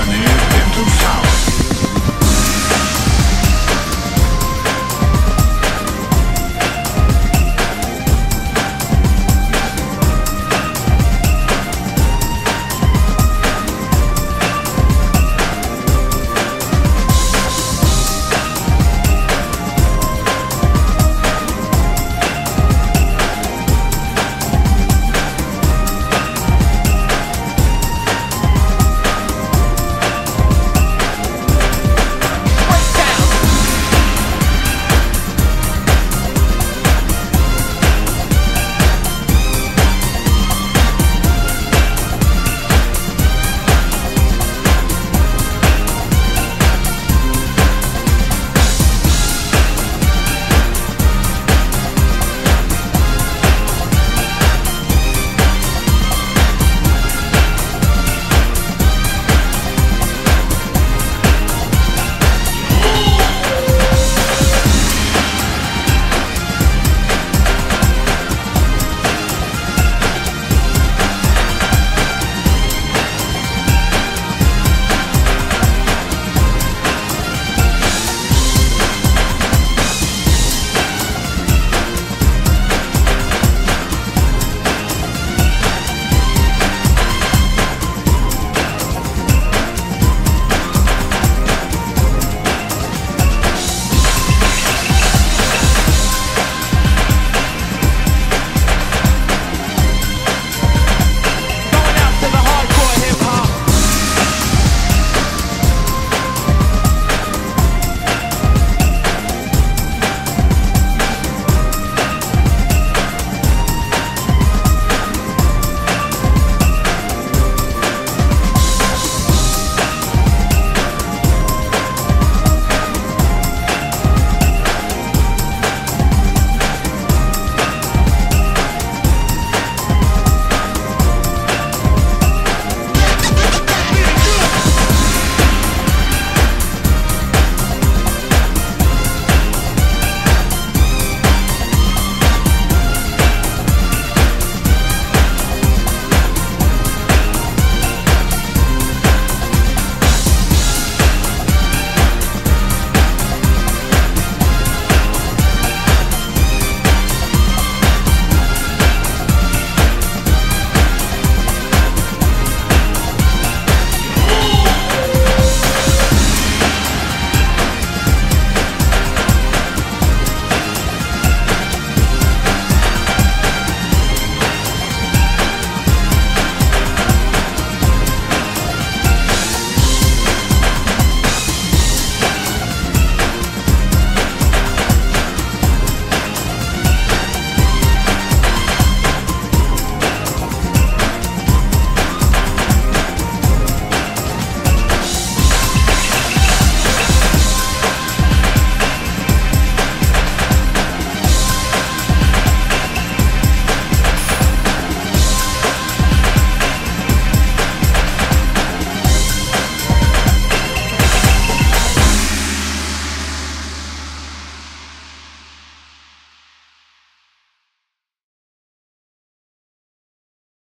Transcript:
turning it into sound.